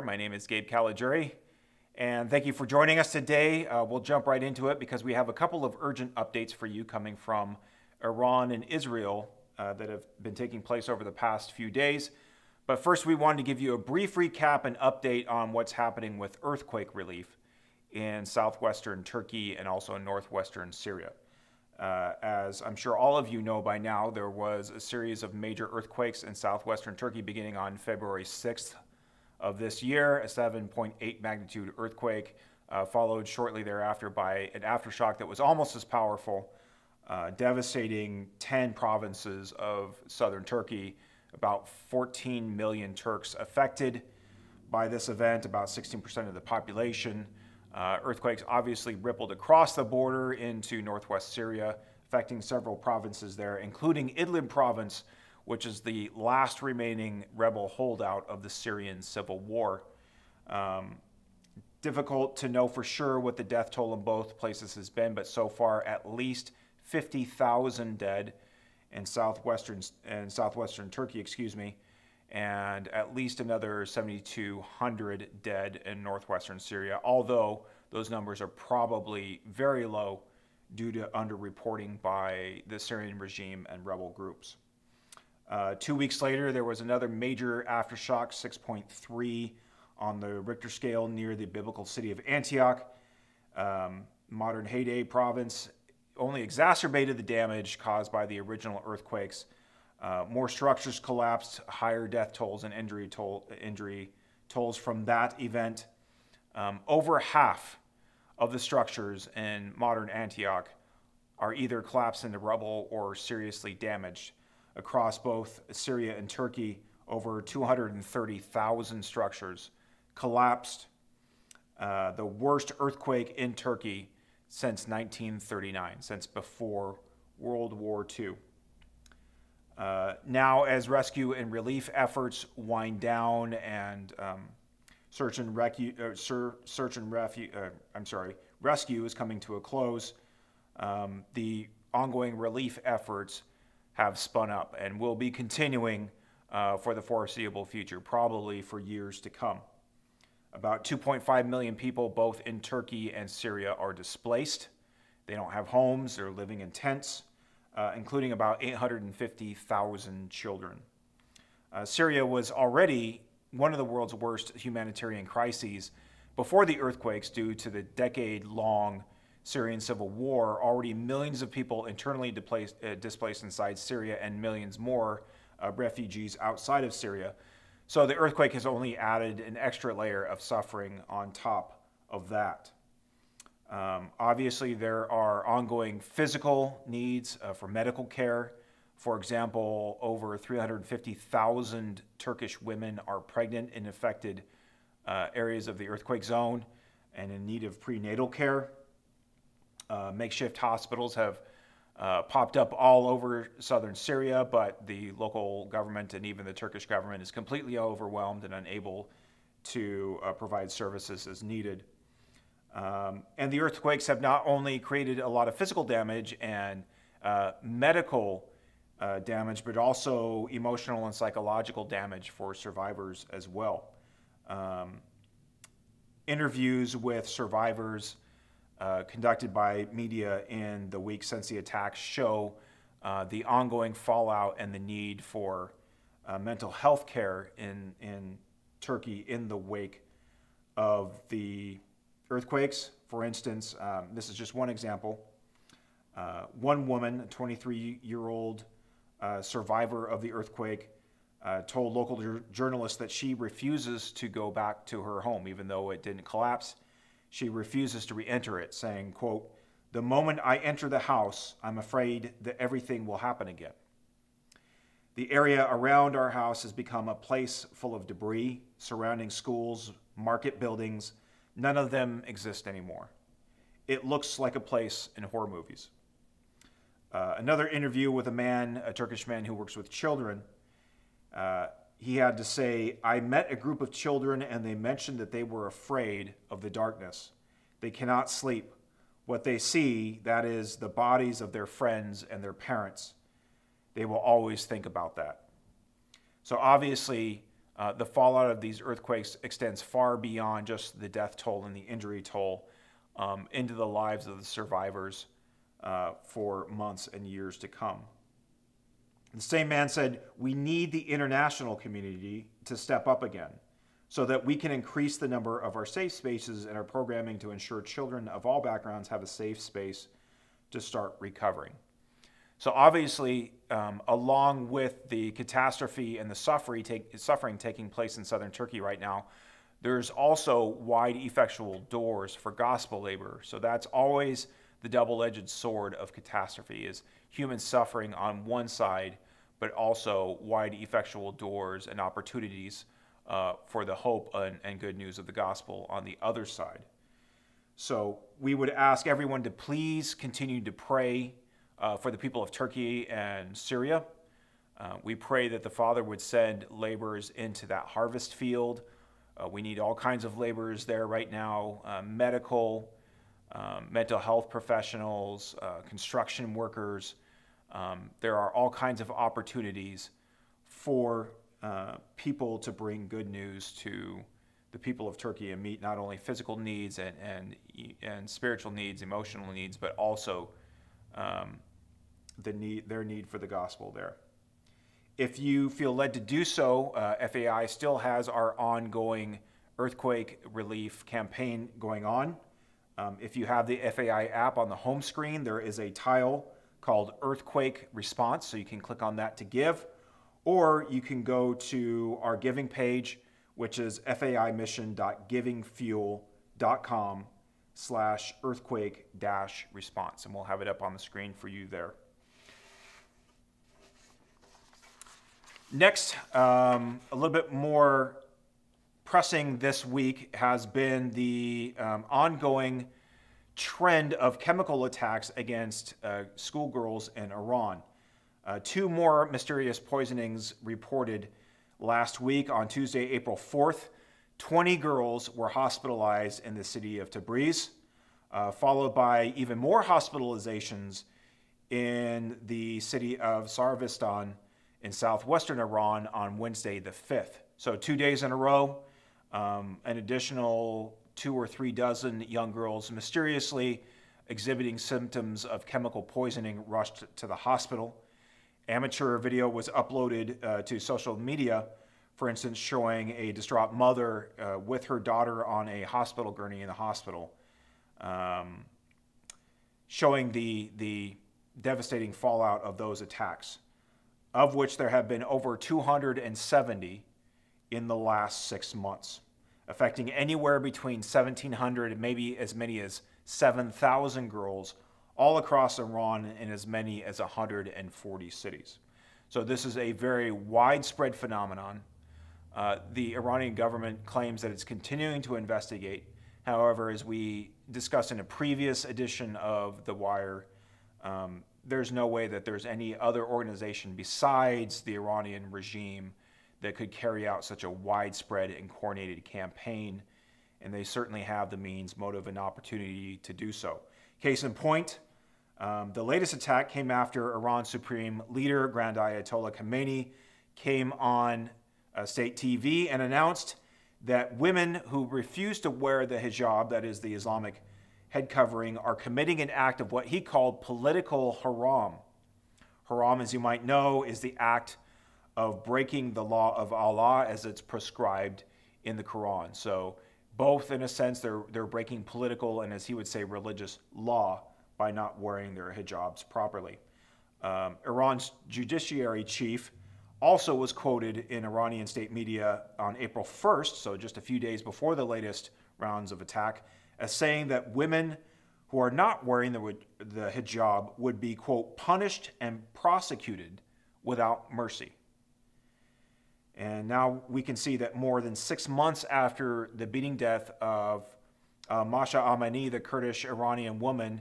My name is Gabe Caligiuri, and thank you for joining us today. Uh, we'll jump right into it because we have a couple of urgent updates for you coming from Iran and Israel uh, that have been taking place over the past few days. But first, we wanted to give you a brief recap and update on what's happening with earthquake relief in southwestern Turkey and also in northwestern Syria. Uh, as I'm sure all of you know by now, there was a series of major earthquakes in southwestern Turkey beginning on February 6th of this year, a 7.8 magnitude earthquake, uh, followed shortly thereafter by an aftershock that was almost as powerful, uh, devastating 10 provinces of southern Turkey, about 14 million Turks affected by this event, about 16% of the population. Uh, earthquakes obviously rippled across the border into northwest Syria, affecting several provinces there, including Idlib province, which is the last remaining rebel holdout of the Syrian civil war. Um, difficult to know for sure what the death toll in both places has been, but so far at least 50,000 dead in southwestern southwestern Turkey, excuse me, and at least another 7,200 dead in northwestern Syria, although those numbers are probably very low due to underreporting by the Syrian regime and rebel groups. Uh, two weeks later, there was another major aftershock, 6.3 on the Richter scale near the biblical city of Antioch. Um, modern Hatay province only exacerbated the damage caused by the original earthquakes uh, more structures collapsed, higher death tolls and injury, toll, injury tolls from that event. Um, over half of the structures in modern Antioch are either collapsed into rubble or seriously damaged. Across both Syria and Turkey, over 230,000 structures collapsed. Uh, the worst earthquake in Turkey since 1939, since before World War II. Uh, now, as rescue and relief efforts wind down and um, search and recu- uh, search and refu- uh, I'm sorry, rescue is coming to a close, um, the ongoing relief efforts have spun up and will be continuing uh, for the foreseeable future, probably for years to come. About 2.5 million people, both in Turkey and Syria, are displaced. They don't have homes, they're living in tents uh, including about 850,000 children. Uh, Syria was already one of the world's worst humanitarian crises before the earthquakes due to the decade long Syrian civil war. Already millions of people internally displaced, uh, displaced inside Syria and millions more uh, refugees outside of Syria. So the earthquake has only added an extra layer of suffering on top of that. Um, obviously, there are ongoing physical needs uh, for medical care. For example, over 350,000 Turkish women are pregnant in affected uh, areas of the earthquake zone and in need of prenatal care. Uh, makeshift hospitals have uh, popped up all over southern Syria, but the local government and even the Turkish government is completely overwhelmed and unable to uh, provide services as needed. Um, and the earthquakes have not only created a lot of physical damage and uh, medical uh, damage, but also emotional and psychological damage for survivors as well. Um, interviews with survivors uh, conducted by media in the week since the attacks show uh, the ongoing fallout and the need for uh, mental health care in, in Turkey in the wake of the earthquakes. For instance, um, this is just one example. Uh, one woman, a 23 year old uh, survivor of the earthquake, uh, told local journalists that she refuses to go back to her home, even though it didn't collapse. She refuses to re enter it, saying, quote, The moment I enter the house, I'm afraid that everything will happen again. The area around our house has become a place full of debris surrounding schools, market buildings, None of them exist anymore. It looks like a place in horror movies. Uh, another interview with a man, a Turkish man who works with children, uh, he had to say, I met a group of children and they mentioned that they were afraid of the darkness. They cannot sleep. What they see, that is the bodies of their friends and their parents. They will always think about that. So obviously, uh, the fallout of these earthquakes extends far beyond just the death toll and the injury toll um, into the lives of the survivors uh, for months and years to come. The same man said, We need the international community to step up again so that we can increase the number of our safe spaces and our programming to ensure children of all backgrounds have a safe space to start recovering. So, obviously, um, along with the catastrophe and the suffering, take, suffering taking place in southern Turkey right now, there's also wide, effectual doors for gospel labor. So, that's always the double edged sword of catastrophe is human suffering on one side, but also wide, effectual doors and opportunities uh, for the hope and, and good news of the gospel on the other side. So, we would ask everyone to please continue to pray uh, for the people of Turkey and Syria. Uh, we pray that the Father would send laborers into that harvest field. Uh, we need all kinds of laborers there right now uh, medical, um, mental health professionals, uh, construction workers. Um, there are all kinds of opportunities for uh, people to bring good news to the people of Turkey and meet not only physical needs and, and, and spiritual needs, emotional needs, but also um, the need, their need for the gospel there. If you feel led to do so, uh, FAI still has our ongoing earthquake relief campaign going on. Um, if you have the FAI app on the home screen, there is a tile called Earthquake Response, so you can click on that to give. Or you can go to our giving page, which is faimission.givingfuel.com slash earthquake dash response, and we'll have it up on the screen for you there. Next, um, a little bit more pressing this week has been the um, ongoing trend of chemical attacks against uh, schoolgirls in Iran. Uh, two more mysterious poisonings reported last week on Tuesday, April 4th. 20 girls were hospitalized in the city of Tabriz, uh, followed by even more hospitalizations in the city of Sarvistan in southwestern Iran on Wednesday, the 5th. So, two days in a row, um, an additional two or three dozen young girls mysteriously exhibiting symptoms of chemical poisoning rushed to the hospital. Amateur video was uploaded uh, to social media, for instance, showing a distraught mother uh, with her daughter on a hospital gurney in the hospital, um, showing the, the devastating fallout of those attacks of which there have been over 270 in the last six months, affecting anywhere between 1,700 and maybe as many as 7,000 girls all across Iran in as many as 140 cities. So, this is a very widespread phenomenon. Uh, the Iranian government claims that it's continuing to investigate. However, as we discussed in a previous edition of The Wire, um, there's no way that there's any other organization besides the Iranian regime that could carry out such a widespread and coordinated campaign, and they certainly have the means, motive, and opportunity to do so. Case in point, um, the latest attack came after Iran's supreme leader, Grand Ayatollah Khamenei, came on uh, state TV and announced that women who refuse to wear the hijab, that is the Islamic head covering are committing an act of what he called political haram. Haram, as you might know, is the act of breaking the law of Allah as it's prescribed in the Quran. So, both in a sense, they're, they're breaking political and, as he would say, religious law by not wearing their hijabs properly. Um, Iran's judiciary chief also was quoted in Iranian state media on April 1st, so just a few days before the latest rounds of attack, as saying that women who are not wearing the, the hijab would be, quote, punished and prosecuted without mercy. And now we can see that more than six months after the beating death of uh, Mahsa Amini, the Kurdish Iranian woman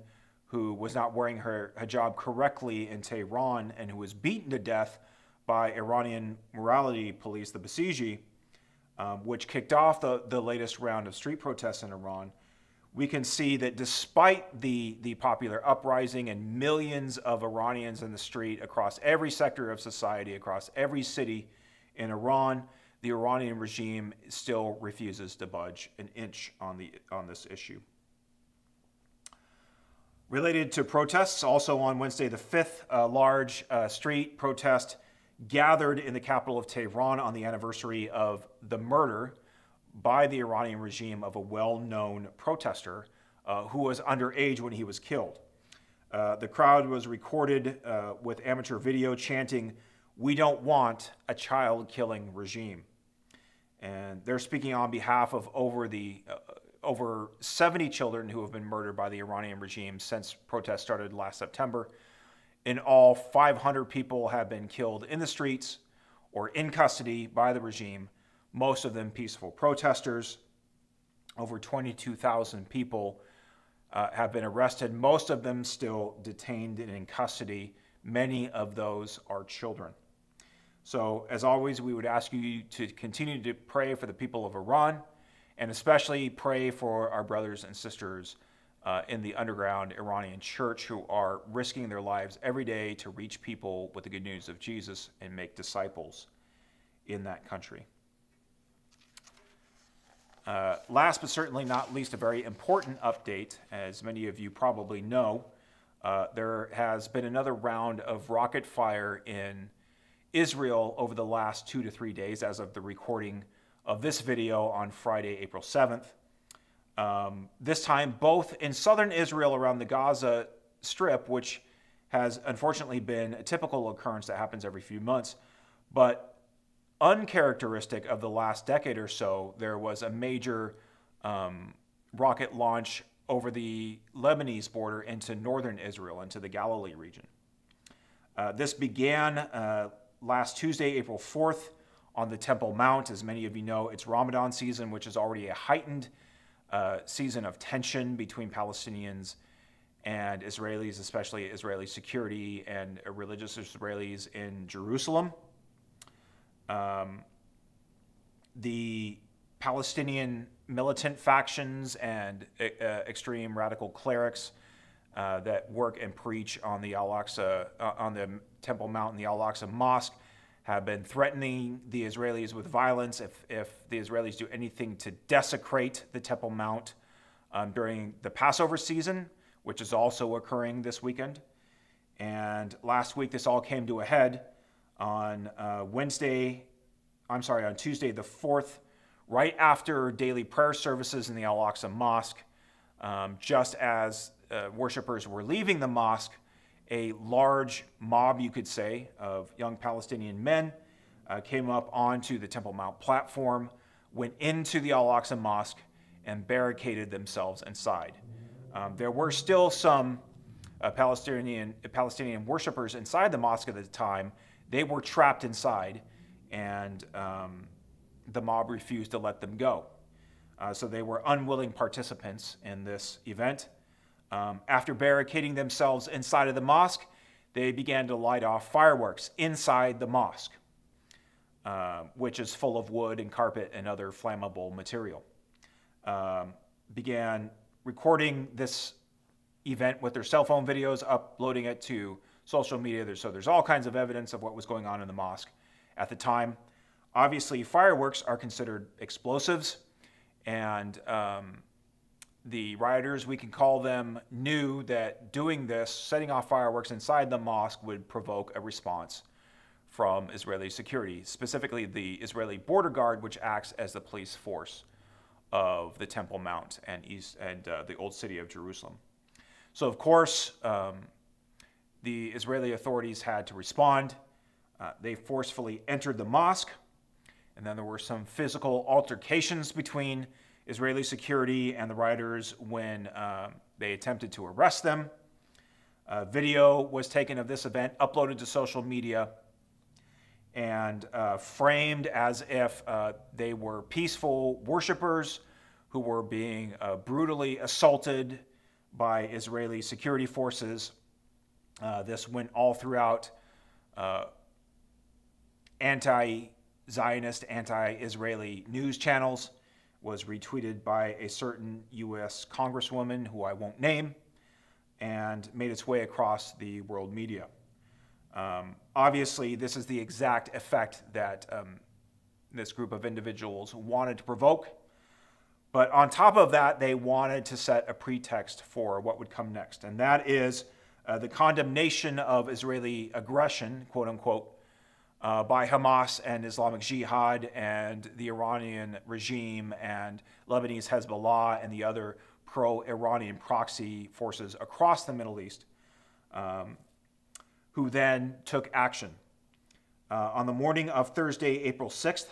who was not wearing her hijab correctly in Tehran and who was beaten to death by Iranian morality police, the Basiji, um, which kicked off the, the latest round of street protests in Iran, we can see that despite the, the popular uprising and millions of Iranians in the street across every sector of society, across every city in Iran, the Iranian regime still refuses to budge an inch on, the, on this issue. Related to protests, also on Wednesday the 5th, a large uh, street protest gathered in the capital of Tehran on the anniversary of the murder by the Iranian regime of a well known protester uh, who was underage when he was killed. Uh, the crowd was recorded uh, with amateur video chanting, We don't want a child killing regime. And they're speaking on behalf of over, the, uh, over 70 children who have been murdered by the Iranian regime since protests started last September. In all, 500 people have been killed in the streets or in custody by the regime, most of them peaceful protesters. Over 22,000 people uh, have been arrested, most of them still detained and in custody. Many of those are children. So, as always, we would ask you to continue to pray for the people of Iran and especially pray for our brothers and sisters uh, in the underground Iranian church who are risking their lives every day to reach people with the good news of Jesus and make disciples in that country. Uh, last but certainly not least, a very important update. As many of you probably know, uh, there has been another round of rocket fire in Israel over the last two to three days as of the recording of this video on Friday, April 7th. Um, this time, both in southern Israel around the Gaza Strip, which has unfortunately been a typical occurrence that happens every few months, but uncharacteristic of the last decade or so, there was a major um, rocket launch over the Lebanese border into northern Israel, into the Galilee region. Uh, this began uh, last Tuesday, April 4th, on the Temple Mount. As many of you know, it's Ramadan season, which is already a heightened uh, season of tension between Palestinians and Israelis, especially Israeli security and religious Israelis in Jerusalem. Um, the Palestinian militant factions and uh, extreme radical clerics uh, that work and preach on the Al Aqsa, uh, on the Temple Mount and the Al Aqsa Mosque, have been threatening the Israelis with violence if, if the Israelis do anything to desecrate the Temple Mount um, during the Passover season, which is also occurring this weekend. And last week, this all came to a head on uh, Wednesday, I'm sorry, on Tuesday the 4th, right after daily prayer services in the Al Aqsa Mosque, um, just as uh, worshippers were leaving the mosque, a large mob, you could say, of young Palestinian men uh, came up onto the Temple Mount platform, went into the Al Aqsa Mosque, and barricaded themselves inside. Um, there were still some uh, Palestinian, Palestinian worshippers inside the mosque at the time, they were trapped inside, and um, the mob refused to let them go. Uh, so they were unwilling participants in this event. Um, after barricading themselves inside of the mosque, they began to light off fireworks inside the mosque, uh, which is full of wood and carpet and other flammable material. Um, began recording this event with their cell phone videos, uploading it to social media. So there's all kinds of evidence of what was going on in the mosque at the time. Obviously, fireworks are considered explosives, and um, the rioters, we can call them, knew that doing this, setting off fireworks inside the mosque, would provoke a response from Israeli security, specifically the Israeli border guard, which acts as the police force of the Temple Mount and east and uh, the old city of Jerusalem. So, of course, um, the Israeli authorities had to respond. Uh, they forcefully entered the mosque, and then there were some physical altercations between Israeli security and the rioters when um, they attempted to arrest them. A video was taken of this event, uploaded to social media, and uh, framed as if uh, they were peaceful worshippers who were being uh, brutally assaulted by Israeli security forces. Uh, this went all throughout uh, anti Zionist, anti Israeli news channels, was retweeted by a certain U.S. Congresswoman who I won't name, and made its way across the world media. Um, obviously, this is the exact effect that um, this group of individuals wanted to provoke. But on top of that, they wanted to set a pretext for what would come next, and that is uh, the condemnation of Israeli aggression, quote unquote, uh, by Hamas and Islamic Jihad and the Iranian regime and Lebanese Hezbollah and the other pro Iranian proxy forces across the Middle East, um, who then took action. Uh, on the morning of Thursday, April 6th,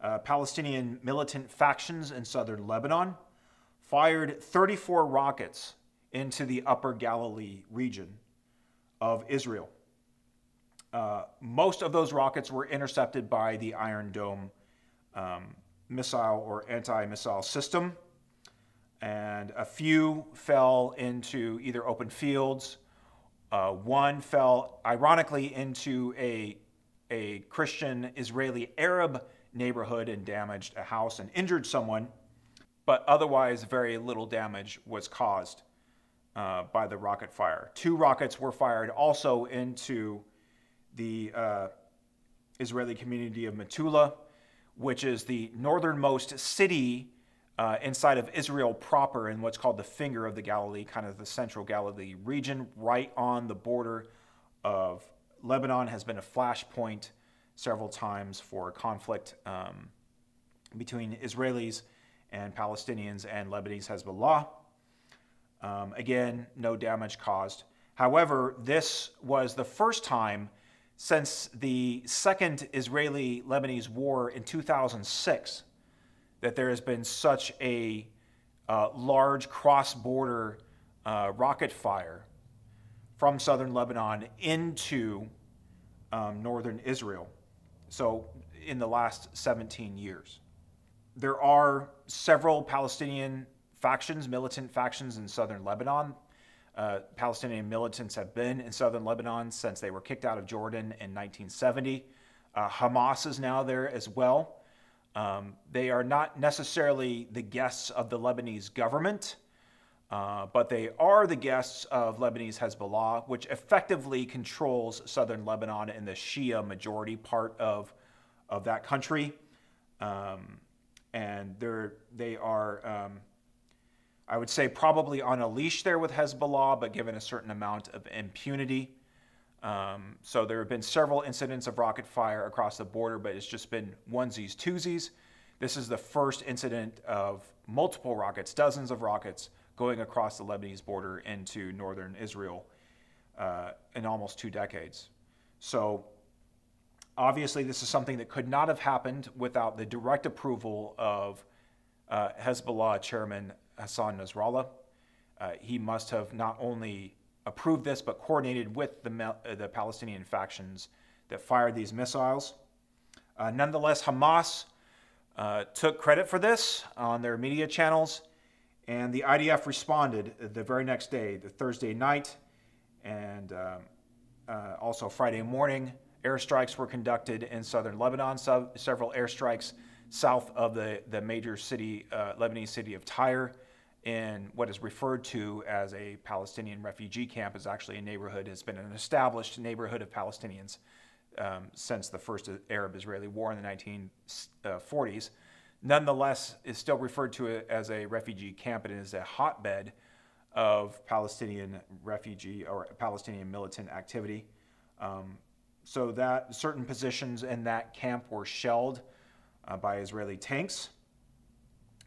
uh, Palestinian militant factions in southern Lebanon fired 34 rockets into the upper Galilee region of Israel. Uh, most of those rockets were intercepted by the Iron Dome um, missile or anti missile system, and a few fell into either open fields. Uh, one fell, ironically, into a, a Christian Israeli Arab neighborhood and damaged a house and injured someone, but otherwise, very little damage was caused uh, by the rocket fire. Two rockets were fired also into the uh, Israeli community of Metula, which is the northernmost city uh, inside of Israel proper in what's called the Finger of the Galilee, kind of the central Galilee region, right on the border of Lebanon, has been a flashpoint several times for conflict um, between Israelis and Palestinians and Lebanese Hezbollah. Um, again, no damage caused. However, this was the first time since the second Israeli Lebanese war in 2006 that there has been such a uh, large cross border uh, rocket fire from southern Lebanon into um, northern Israel. So, in the last 17 years. There are several Palestinian factions, militant factions in southern Lebanon uh, Palestinian militants have been in southern Lebanon since they were kicked out of Jordan in 1970. Uh, Hamas is now there as well. Um, they are not necessarily the guests of the Lebanese government, uh, but they are the guests of Lebanese Hezbollah, which effectively controls southern Lebanon and the Shia majority part of, of that country. Um, and they're, they are um, I would say probably on a leash there with Hezbollah, but given a certain amount of impunity. Um, so there have been several incidents of rocket fire across the border, but it's just been onesies, twosies. This is the first incident of multiple rockets, dozens of rockets, going across the Lebanese border into northern Israel uh, in almost two decades. So obviously, this is something that could not have happened without the direct approval of uh, Hezbollah chairman Hassan Nasrallah. Uh, he must have not only approved this, but coordinated with the, uh, the Palestinian factions that fired these missiles. Uh, nonetheless, Hamas uh, took credit for this on their media channels, and the IDF responded the very next day, the Thursday night, and um, uh, also Friday morning. Airstrikes were conducted in southern Lebanon, several airstrikes south of the, the major city, uh, Lebanese city of Tyre in what is referred to as a Palestinian refugee camp is actually a neighborhood, has been an established neighborhood of Palestinians um, since the first Arab-Israeli war in the 1940s. Nonetheless, is still referred to as a refugee camp. And is a hotbed of Palestinian refugee or Palestinian militant activity. Um, so that certain positions in that camp were shelled uh, by Israeli tanks.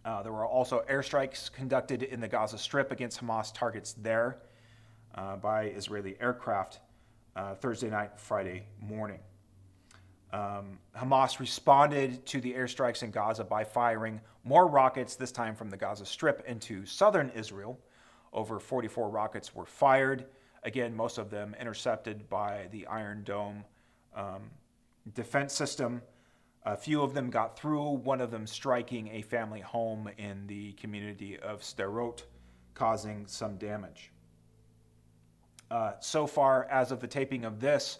Uh, there were also airstrikes conducted in the Gaza Strip against Hamas targets there uh, by Israeli aircraft uh, Thursday night, Friday morning. Um, Hamas responded to the airstrikes in Gaza by firing more rockets, this time from the Gaza Strip, into southern Israel. Over 44 rockets were fired. Again, most of them intercepted by the Iron Dome um, defense system. A few of them got through, one of them striking a family home in the community of Sderot, causing some damage. Uh, so far, as of the taping of this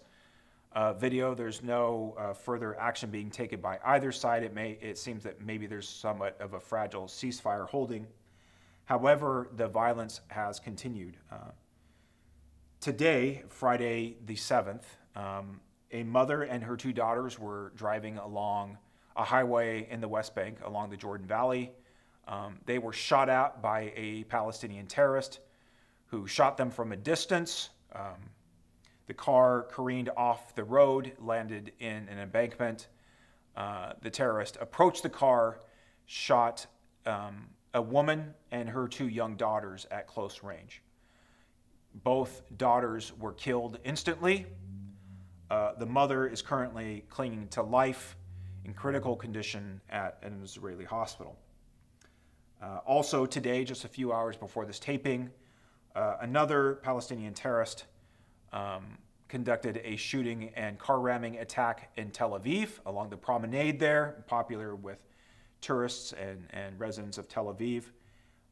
uh, video, there's no uh, further action being taken by either side. It, may, it seems that maybe there's somewhat of a fragile ceasefire holding. However, the violence has continued. Uh, today, Friday the 7th, um, a mother and her two daughters were driving along a highway in the West Bank along the Jordan Valley. Um, they were shot at by a Palestinian terrorist who shot them from a distance. Um, the car careened off the road, landed in an embankment. Uh, the terrorist approached the car, shot um, a woman and her two young daughters at close range. Both daughters were killed instantly. Uh, the mother is currently clinging to life in critical condition at an Israeli hospital. Uh, also, today, just a few hours before this taping, uh, another Palestinian terrorist um, conducted a shooting and car ramming attack in Tel Aviv along the promenade there, popular with tourists and, and residents of Tel Aviv,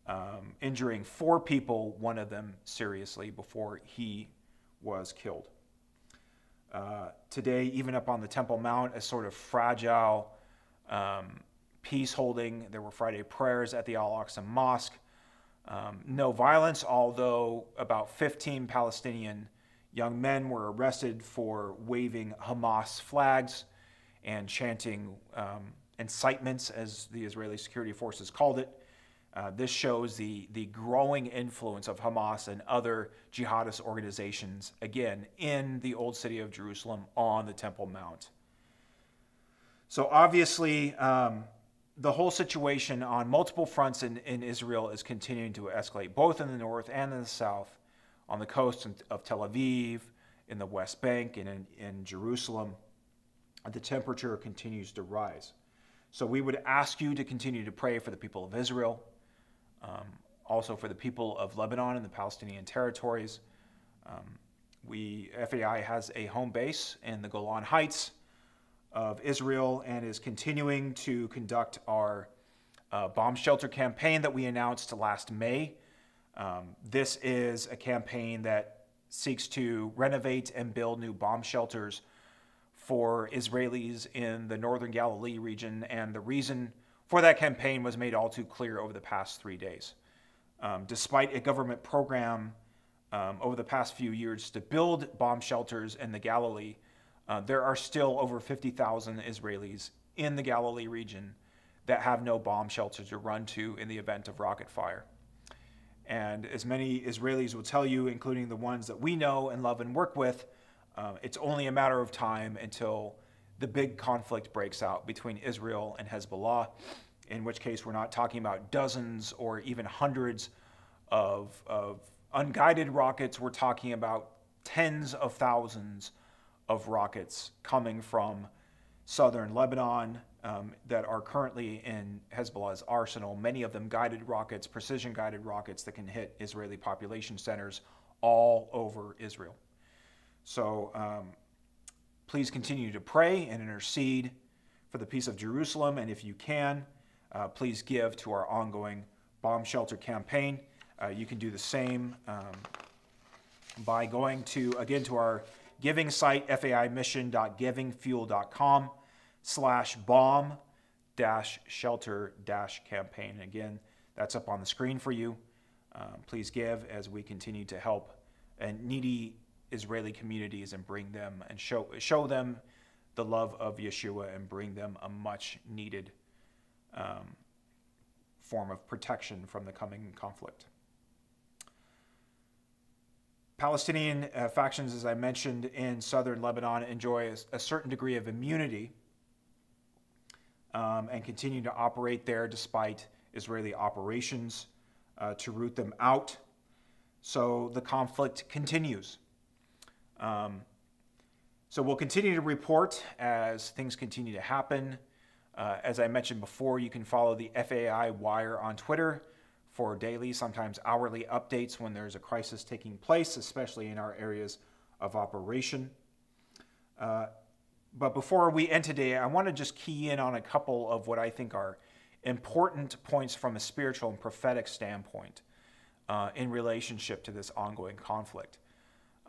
um, injuring four people, one of them seriously, before he was killed. Uh, today, even up on the Temple Mount, a sort of fragile um, peace holding. There were Friday prayers at the Al Aqsa Mosque. Um, no violence, although about 15 Palestinian young men were arrested for waving Hamas flags and chanting um, incitements, as the Israeli security forces called it. Uh, this shows the, the growing influence of Hamas and other jihadist organizations, again, in the old city of Jerusalem on the Temple Mount. So, obviously, um, the whole situation on multiple fronts in, in Israel is continuing to escalate, both in the north and in the south, on the coast of Tel Aviv, in the West Bank, and in, in Jerusalem. The temperature continues to rise. So, we would ask you to continue to pray for the people of Israel um, also for the people of Lebanon and the Palestinian territories. Um, we, FAI has a home base in the Golan Heights of Israel and is continuing to conduct our uh, bomb shelter campaign that we announced last May. Um, this is a campaign that seeks to renovate and build new bomb shelters for Israelis in the northern Galilee region. And the reason for that campaign was made all too clear over the past three days. Um, despite a government program um, over the past few years to build bomb shelters in the Galilee, uh, there are still over 50,000 Israelis in the Galilee region that have no bomb shelters to run to in the event of rocket fire. And as many Israelis will tell you, including the ones that we know and love and work with, uh, it's only a matter of time until the big conflict breaks out between Israel and Hezbollah, in which case we're not talking about dozens or even hundreds of, of unguided rockets. We're talking about tens of thousands of rockets coming from southern Lebanon um, that are currently in Hezbollah's arsenal, many of them guided rockets, precision guided rockets that can hit Israeli population centers all over Israel. So um, Please continue to pray and intercede for the peace of Jerusalem. And if you can, uh, please give to our ongoing bomb shelter campaign. Uh, you can do the same um, by going to, again, to our giving site, faimission.givingfuel.com slash bomb dash shelter dash campaign. And again, that's up on the screen for you. Um, please give as we continue to help and needy Israeli communities and bring them and show show them the love of Yeshua and bring them a much needed um, form of protection from the coming conflict. Palestinian uh, factions, as I mentioned, in southern Lebanon enjoy a, a certain degree of immunity um, and continue to operate there despite Israeli operations uh, to root them out. So the conflict continues. Um, so we'll continue to report as things continue to happen. Uh, as I mentioned before, you can follow the FAI Wire on Twitter for daily, sometimes hourly updates when there's a crisis taking place, especially in our areas of operation. Uh, but before we end today, I want to just key in on a couple of what I think are important points from a spiritual and prophetic standpoint uh, in relationship to this ongoing conflict.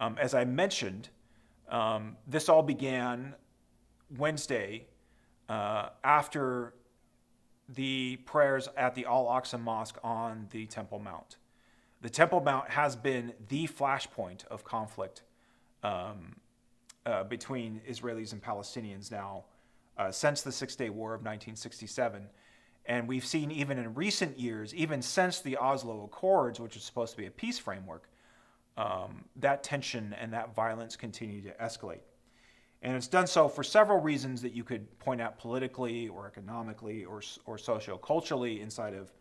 Um, as I mentioned, um, this all began Wednesday uh, after the prayers at the Al Aqsa Mosque on the Temple Mount. The Temple Mount has been the flashpoint of conflict um, uh, between Israelis and Palestinians now uh, since the Six Day War of 1967. And we've seen even in recent years, even since the Oslo Accords, which is supposed to be a peace framework, um, that tension and that violence continue to escalate. And it's done so for several reasons that you could point out politically or economically or, or socioculturally inside of,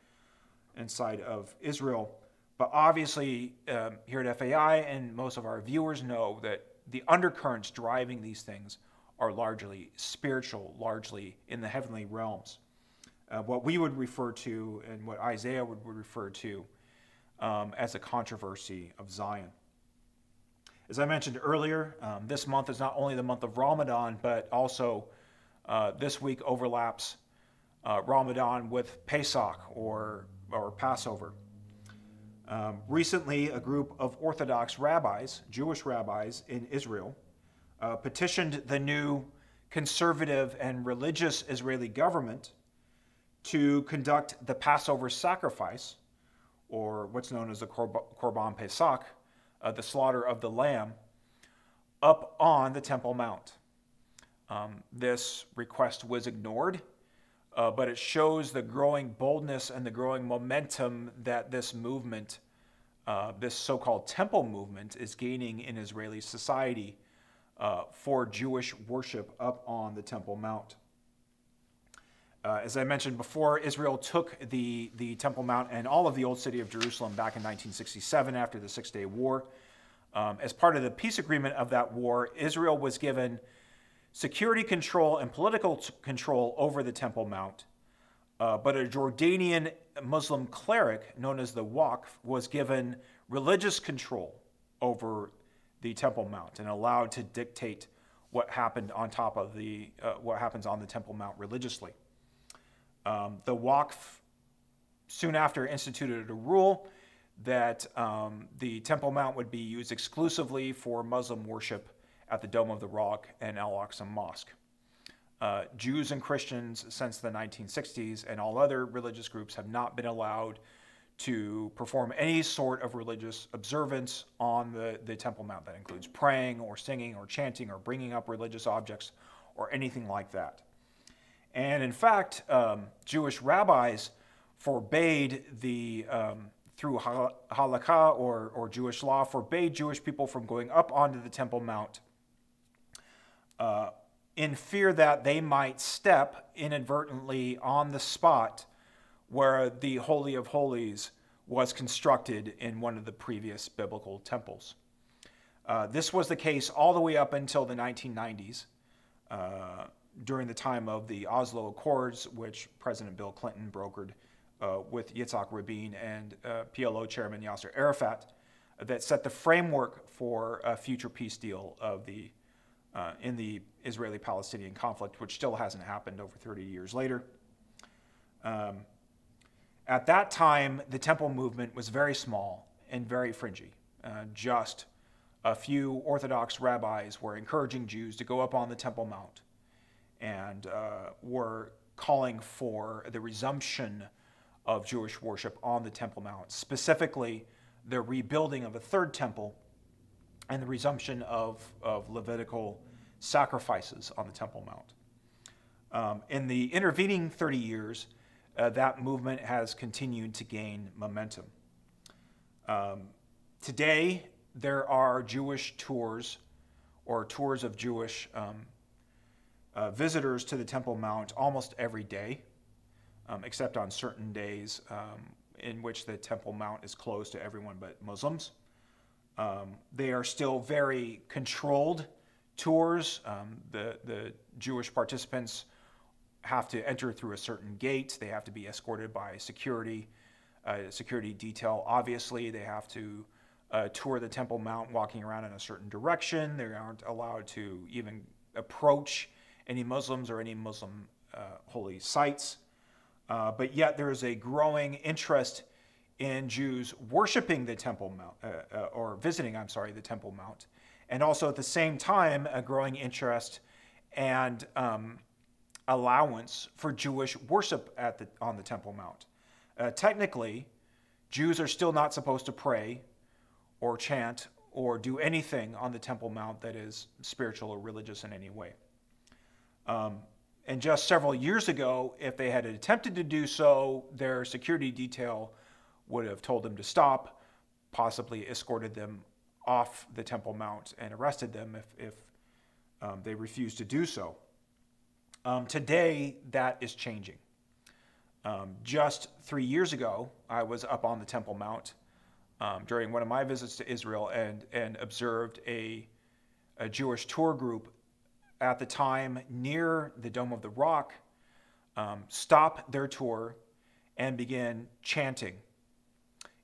inside of Israel. But obviously, um, here at FAI and most of our viewers know that the undercurrents driving these things are largely spiritual, largely in the heavenly realms. Uh, what we would refer to and what Isaiah would, would refer to um, as a controversy of Zion. As I mentioned earlier, um, this month is not only the month of Ramadan, but also uh, this week overlaps uh, Ramadan with Pesach or, or Passover. Um, recently, a group of Orthodox rabbis, Jewish rabbis in Israel, uh, petitioned the new conservative and religious Israeli government to conduct the Passover sacrifice, or what's known as the Korban Pesach, uh, the slaughter of the lamb, up on the Temple Mount. Um, this request was ignored, uh, but it shows the growing boldness and the growing momentum that this movement, uh, this so called temple movement, is gaining in Israeli society uh, for Jewish worship up on the Temple Mount. Uh, as I mentioned before, Israel took the, the Temple Mount and all of the Old City of Jerusalem back in 1967 after the Six Day War. Um, as part of the peace agreement of that war, Israel was given security control and political t- control over the Temple Mount. Uh, but a Jordanian Muslim cleric known as the Waqf was given religious control over the Temple Mount and allowed to dictate what happened on top of the uh, what happens on the Temple Mount religiously. Um, the Waqf soon after instituted a rule that um, the Temple Mount would be used exclusively for Muslim worship at the Dome of the Rock and Al Aqsa Mosque. Uh, Jews and Christians since the 1960s and all other religious groups have not been allowed to perform any sort of religious observance on the, the Temple Mount. That includes praying or singing or chanting or bringing up religious objects or anything like that. And in fact, um, Jewish rabbis forbade the, um, through halakha or, or Jewish law, forbade Jewish people from going up onto the Temple Mount uh, in fear that they might step inadvertently on the spot where the Holy of Holies was constructed in one of the previous biblical temples. Uh, this was the case all the way up until the 1990s, uh, during the time of the Oslo Accords, which President Bill Clinton brokered uh, with Yitzhak Rabin and uh, PLO Chairman Yasser Arafat, that set the framework for a future peace deal of the uh, in the Israeli-Palestinian conflict, which still hasn't happened over 30 years later. Um, at that time, the temple movement was very small and very fringy. Uh, just a few Orthodox rabbis were encouraging Jews to go up on the Temple Mount and uh, were calling for the resumption of Jewish worship on the Temple Mount, specifically the rebuilding of a third temple and the resumption of, of Levitical sacrifices on the Temple Mount. Um, in the intervening 30 years, uh, that movement has continued to gain momentum. Um, today, there are Jewish tours or tours of Jewish um, uh, visitors to the Temple Mount almost every day, um, except on certain days um, in which the Temple Mount is closed to everyone but Muslims. Um, they are still very controlled tours. Um, the, the Jewish participants have to enter through a certain gate. They have to be escorted by security, uh, security detail. Obviously, they have to uh, tour the Temple Mount walking around in a certain direction. They aren't allowed to even approach any Muslims or any Muslim uh, holy sites. Uh, but yet, there is a growing interest in Jews worshiping the Temple Mount, uh, or visiting, I'm sorry, the Temple Mount. And also at the same time, a growing interest and um, allowance for Jewish worship at the, on the Temple Mount. Uh, technically, Jews are still not supposed to pray or chant or do anything on the Temple Mount that is spiritual or religious in any way. Um, and just several years ago, if they had attempted to do so, their security detail would have told them to stop, possibly escorted them off the Temple Mount and arrested them if, if um, they refused to do so. Um, today, that is changing. Um, just three years ago, I was up on the Temple Mount um, during one of my visits to Israel and, and observed a, a Jewish tour group at the time near the Dome of the Rock um, stop their tour and begin chanting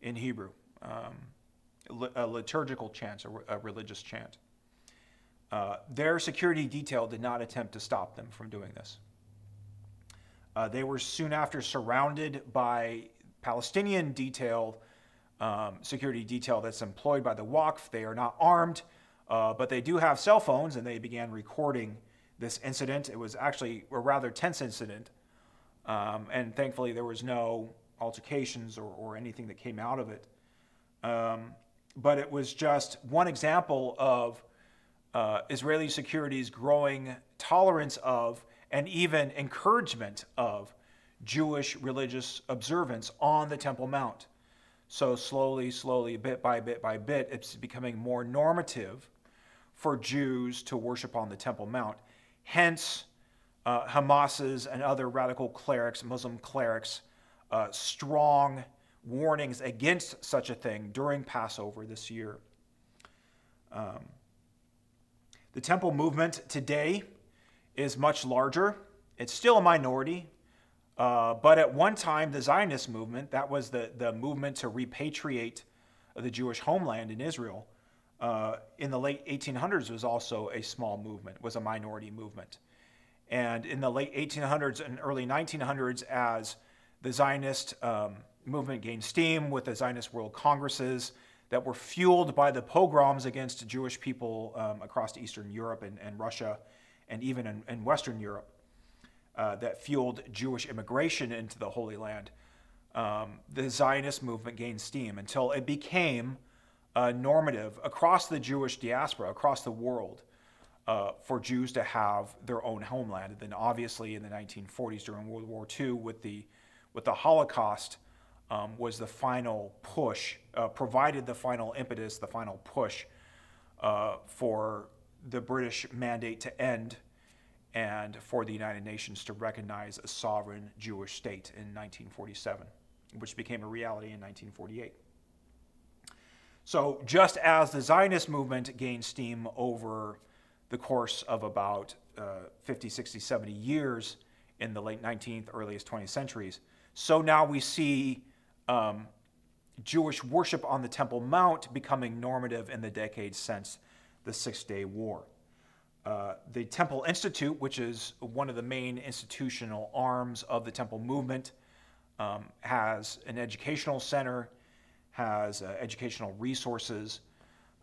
in Hebrew, um, a liturgical chant, a, religious chant. Uh, their security detail did not attempt to stop them from doing this. Uh, they were soon after surrounded by Palestinian detail, um, security detail that's employed by the Waqf. They are not armed. Uh, but they do have cell phones, and they began recording this incident. It was actually a rather tense incident, um, and thankfully there was no altercations or, or anything that came out of it. Um, but it was just one example of uh, Israeli security's growing tolerance of and even encouragement of Jewish religious observance on the Temple Mount. So slowly, slowly, bit by bit by bit, it's becoming more normative for Jews to worship on the Temple Mount. Hence, uh, Hamas's and other radical clerics, Muslim clerics, uh, strong warnings against such a thing during Passover this year. Um, the temple movement today is much larger. It's still a minority, uh, but at one time, the Zionist movement, that was the, the movement to repatriate the Jewish homeland in Israel, uh, in the late 1800s was also a small movement, was a minority movement. And in the late 1800s and early 1900s, as the Zionist um, movement gained steam with the Zionist World Congresses that were fueled by the pogroms against Jewish people um, across Eastern Europe and, and, Russia and even in, in Western Europe, uh, that fueled Jewish immigration into the Holy Land. Um, the Zionist movement gained steam until it became uh, normative across the Jewish diaspora, across the world, uh, for Jews to have their own homeland. And then, obviously, in the 1940s during World War II, with the with the Holocaust, um, was the final push, uh, provided the final impetus, the final push uh, for the British mandate to end and for the United Nations to recognize a sovereign Jewish state in 1947, which became a reality in 1948. So, just as the Zionist movement gained steam over the course of about uh, 50, 60, 70 years in the late 19th, earliest 20th centuries, so now we see um, Jewish worship on the Temple Mount becoming normative in the decades since the Six Day War. Uh, the Temple Institute, which is one of the main institutional arms of the Temple movement, um, has an educational center has uh, educational resources,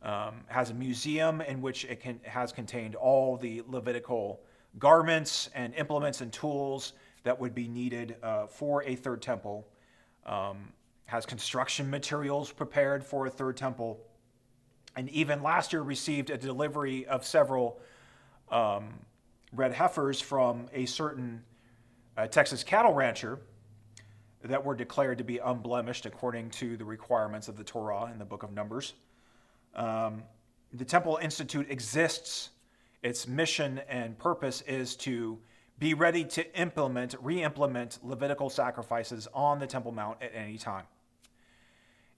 um, has a museum in which it can, has contained all the Levitical garments and implements and tools that would be needed uh, for a third temple, um, has construction materials prepared for a third temple, and even last year received a delivery of several um, red heifers from a certain uh, Texas cattle rancher that were declared to be unblemished according to the requirements of the Torah in the book of Numbers. Um, the Temple Institute exists. Its mission and purpose is to be ready to implement, re implement Levitical sacrifices on the Temple Mount at any time.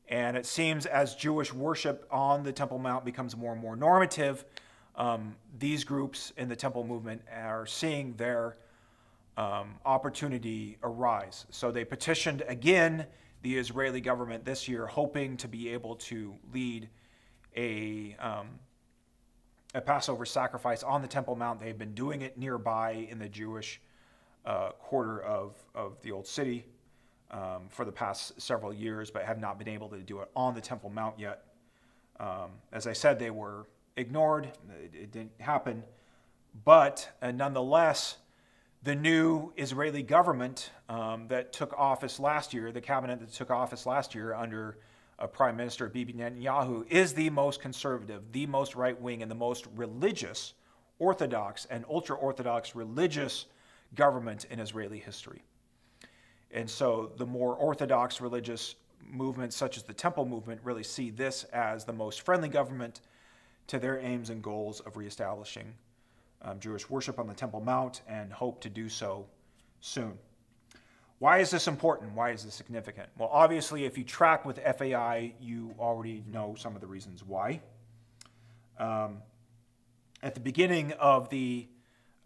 And it seems as Jewish worship on the Temple Mount becomes more and more normative, um, these groups in the Temple movement are seeing their um, opportunity arise. So they petitioned again the Israeli government this year, hoping to be able to lead a, um, a Passover sacrifice on the Temple Mount. They've been doing it nearby in the Jewish uh, quarter of, of the Old City um, for the past several years, but have not been able to do it on the Temple Mount yet. Um, as I said, they were ignored, it, it didn't happen, but uh, nonetheless, the new Israeli government um, that took office last year, the cabinet that took office last year under uh, Prime Minister Bibi Netanyahu, is the most conservative, the most right wing, and the most religious, orthodox, and ultra orthodox religious government in Israeli history. And so the more orthodox religious movements, such as the Temple movement, really see this as the most friendly government to their aims and goals of reestablishing um, Jewish worship on the Temple Mount and hope to do so soon. Why is this important? Why is this significant? Well, obviously, if you track with FAI, you already know some of the reasons why. Um, at the beginning of the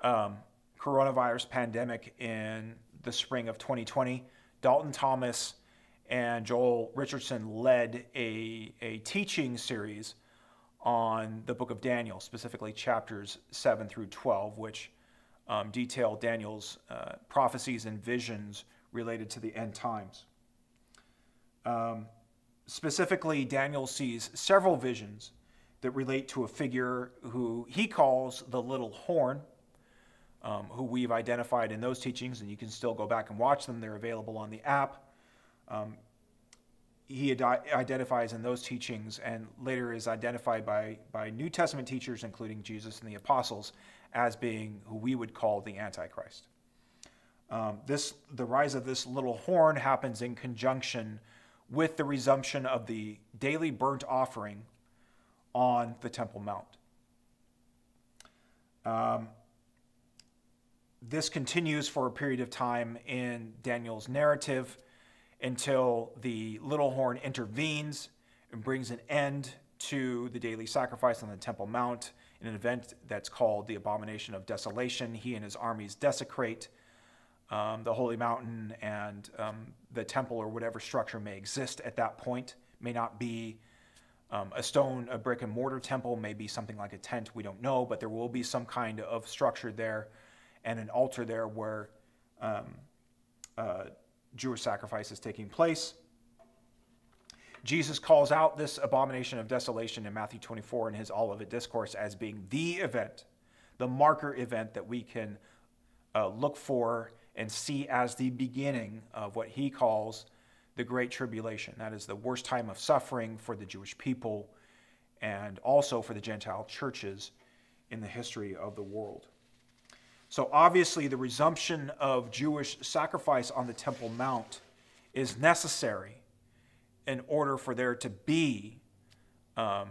um, coronavirus pandemic in the spring of 2020, Dalton Thomas and Joel Richardson led a, a teaching series on the book of Daniel, specifically chapters 7 through 12, which um, detail Daniel's uh, prophecies and visions related to the end times. Um, specifically, Daniel sees several visions that relate to a figure who he calls the little horn, um, who we've identified in those teachings, and you can still go back and watch them. They're available on the app. Um, he identifies in those teachings and later is identified by, by New Testament teachers, including Jesus and the apostles, as being who we would call the Antichrist. Um, this, the rise of this little horn happens in conjunction with the resumption of the daily burnt offering on the Temple Mount. Um, this continues for a period of time in Daniel's narrative until the little horn intervenes and brings an end to the daily sacrifice on the Temple Mount in an event that's called the Abomination of Desolation. He and his armies desecrate um, the holy mountain and um, the temple or whatever structure may exist at that point. May not be um, a stone, a brick and mortar temple, may be something like a tent, we don't know, but there will be some kind of structure there and an altar there where um, uh, Jewish sacrifice is taking place. Jesus calls out this abomination of desolation in Matthew 24 in his Olivet Discourse as being the event, the marker event that we can uh, look for and see as the beginning of what he calls the Great Tribulation. That is the worst time of suffering for the Jewish people and also for the Gentile churches in the history of the world. So, obviously, the resumption of Jewish sacrifice on the Temple Mount is necessary in order for there to be um,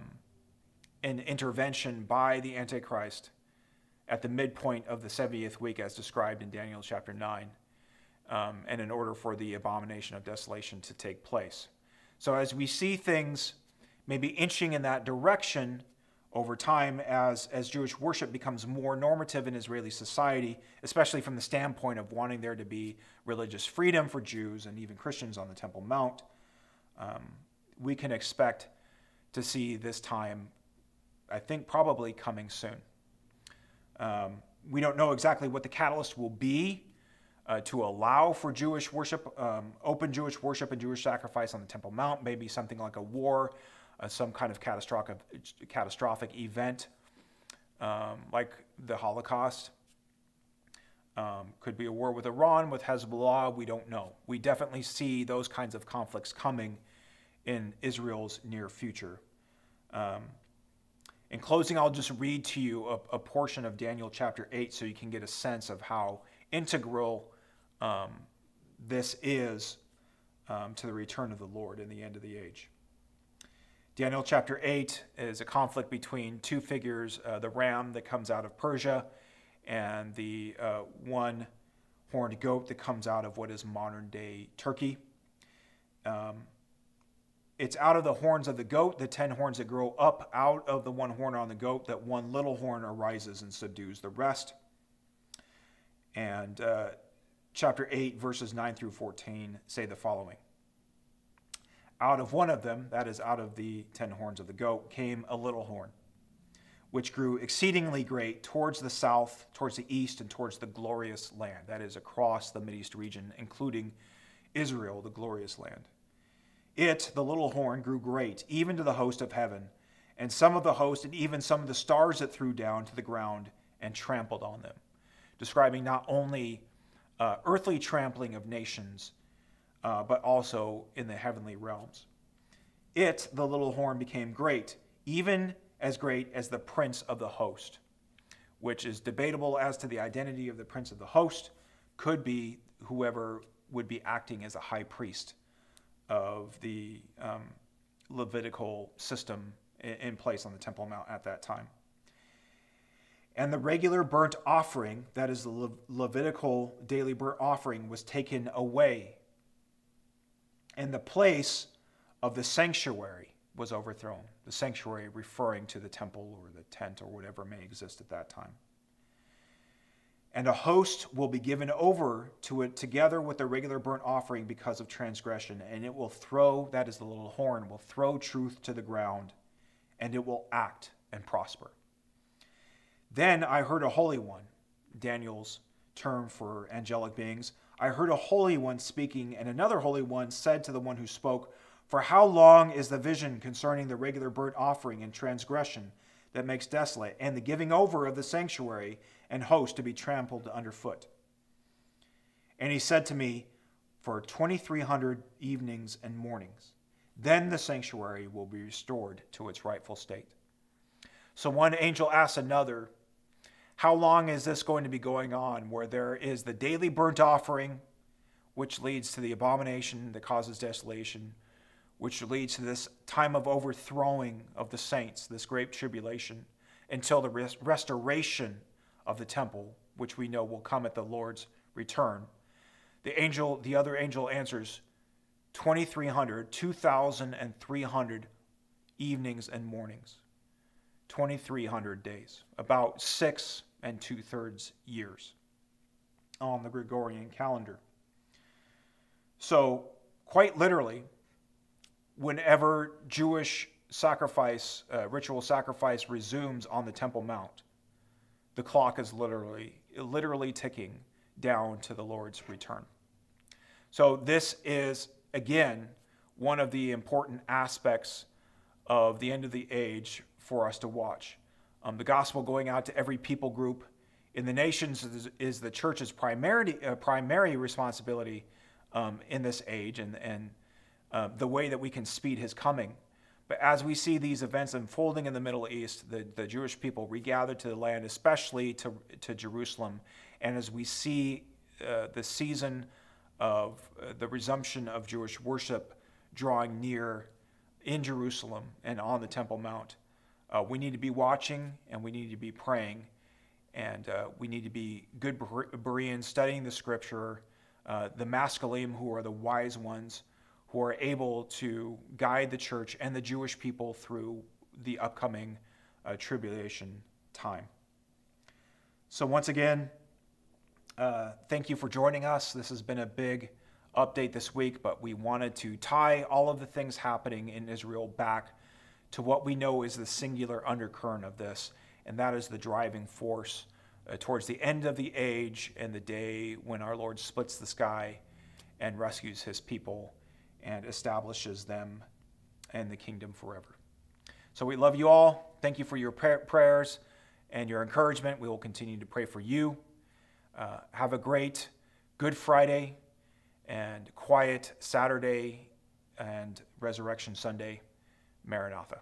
an intervention by the Antichrist at the midpoint of the 70th week, as described in Daniel chapter 9, um, and in order for the abomination of desolation to take place. So, as we see things maybe inching in that direction, over time as, as Jewish worship becomes more normative in Israeli society, especially from the standpoint of wanting there to be religious freedom for Jews and even Christians on the Temple Mount, um, we can expect to see this time, I think, probably coming soon. Um, we don't know exactly what the catalyst will be uh, to allow for Jewish worship, um, open Jewish worship and Jewish sacrifice on the Temple Mount, maybe something like a war uh, some kind of catastrophic, catastrophic event um, like the Holocaust. Um, could be a war with Iran, with Hezbollah, we don't know. We definitely see those kinds of conflicts coming in Israel's near future. Um, in closing, I'll just read to you a, a, portion of Daniel chapter 8 so you can get a sense of how integral um, this is um, to the return of the Lord in the end of the age. Daniel chapter 8 is a conflict between two figures uh, the ram that comes out of Persia and the uh, one horned goat that comes out of what is modern day Turkey. Um, it's out of the horns of the goat, the ten horns that grow up out of the one horn on the goat, that one little horn arises and subdues the rest. And uh, chapter 8, verses 9 through 14 say the following out of one of them, that is, out of the ten horns of the goat, came a little horn, which grew exceedingly great towards the south, towards the east, and towards the glorious land, that is, across the Mideast region, including Israel, the glorious land. It, the little horn, grew great, even to the host of heaven, and some of the host, and even some of the stars it threw down to the ground and trampled on them, describing not only uh, earthly trampling of nations, uh, but also in the heavenly realms. It, the little horn, became great, even as great as the prince of the host, which is debatable as to the identity of the prince of the host, could be whoever would be acting as a high priest of the um, Levitical system in, place on the Temple Mount at that time. And the regular burnt offering, that is the Le- Levitical daily burnt offering, was taken away. And the place of the sanctuary was overthrown. The sanctuary referring to the temple or the tent or whatever may exist at that time. And a host will be given over to it together with the regular burnt offering because of transgression. And it will throw, that is the little horn, will throw truth to the ground, and it will act and prosper. Then I heard a holy one, Daniel's term for angelic beings. I heard a holy one speaking, and another holy one said to the one who spoke, For how long is the vision concerning the regular burnt offering and transgression that makes desolate, and the giving over of the sanctuary and host to be trampled underfoot? And he said to me, For 2,300 evenings and mornings, then the sanctuary will be restored to its rightful state. So one angel asked another, how long is this going to be going on where there is the daily burnt offering, which leads to the abomination that causes desolation, which leads to this time of overthrowing of the saints, this great tribulation, until the res- restoration of the temple, which we know will come at the Lord's return. The angel, the other angel answers 2300, 2300 evenings and mornings. 2300 days, about six and two thirds years on the Gregorian calendar. So, quite literally, whenever Jewish sacrifice, uh, ritual sacrifice resumes on the Temple Mount, the clock is literally, literally ticking down to the Lord's return. So, this is, again, one of the important aspects of the end of the age for us to watch. Um, the gospel going out to every people group in the nations is, is the church's primary, uh, primary responsibility um, in this age and, and uh, the way that we can speed his coming. But as we see these events unfolding in the Middle East, the, the Jewish people regather to the land, especially to, to Jerusalem, and as we see uh, the season of uh, the resumption of Jewish worship drawing near in Jerusalem and on the Temple Mount, uh, we need to be watching and we need to be praying. And uh, we need to be good Bereans studying the scripture, uh, the Maskilim, who are the wise ones, who are able to guide the church and the Jewish people through the upcoming uh, tribulation time. So, once again, uh, thank you for joining us. This has been a big update this week, but we wanted to tie all of the things happening in Israel back to what we know is the singular undercurrent of this, and that is the driving force uh, towards the end of the age and the day when our Lord splits the sky and rescues his people and establishes them in the kingdom forever. So we love you all. Thank you for your prayers and your encouragement. We will continue to pray for you. Uh, have a great Good Friday and quiet Saturday and Resurrection Sunday. Maranatha.